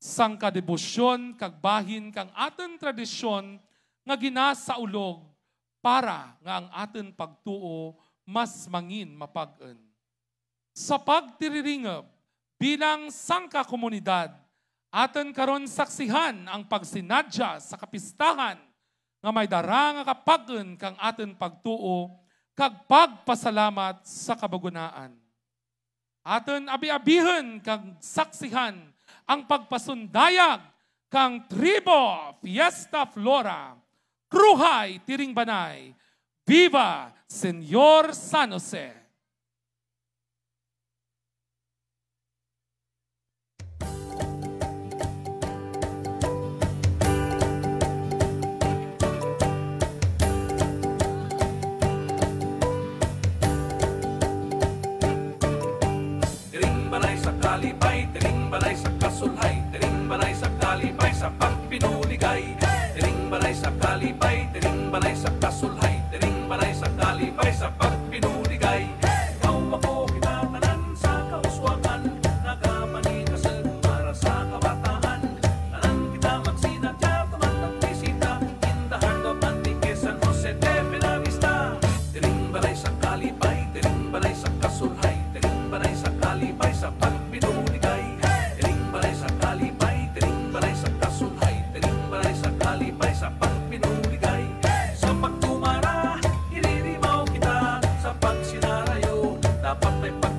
sang kadebosyon kag bahin kang aton tradisyon nga gina sa ulog para nga ang aton pagtuo mas mangin mapag-en. Sa pagtiriringab bilang sangka komunidad, aton karon saksihan ang pagsinadya sa kapistahan nga may dara nga kapag-en kang aton pagtuo kag pagpasalamat sa kabagunaan. Aton abi-abihen kag saksihan ang pagpasundayag kang Tribo Fiesta Flora, Kruhay Tiring Banay, Viva Senyor San Jose. Tiring balay sa kalipay, tiring balay sa sa pagpinuligay. Tiring balay sa kalipay, tiring balay sa da pa pa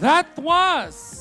That was